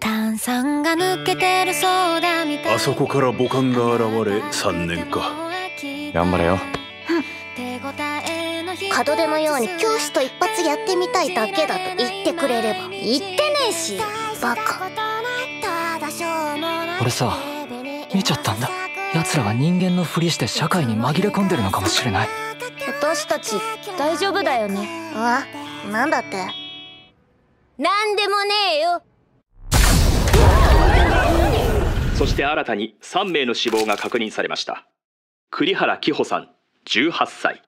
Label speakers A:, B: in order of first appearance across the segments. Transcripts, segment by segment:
A: 炭酸が抜けてるそうだみたい。
B: あそこから母艦が現れ3年か。
C: 頑張れよ。
D: 門出のように教師と一発やってみたいだけだと言ってくれれば言ってねえし。バカ。
E: 俺さ見ちゃったんだ。奴らが人間のふりして社会に紛れ込んでるのかもしれない。
D: 私たち大丈夫だよね。あなんだって？なんでもねえよ。
F: そして新たに3名の死亡が確認されました。栗原紀穂さん18歳。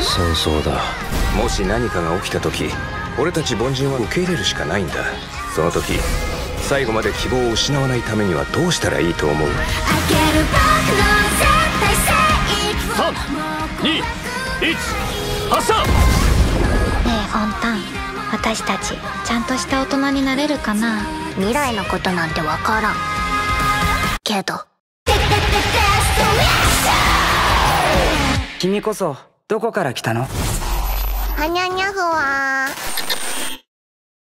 G: そうそうだ。もし何かが起きた時俺たち凡人は受け入れるしかないんだ。その時最後まで希望を失わないためにはどうしたらいいと思う？
A: ねえフォンタン私たちちゃんとした大人になれるかな？
D: 未来のことなんてわからん。けど。
H: 君こそどこから来たの？
D: はにゃにゃふわー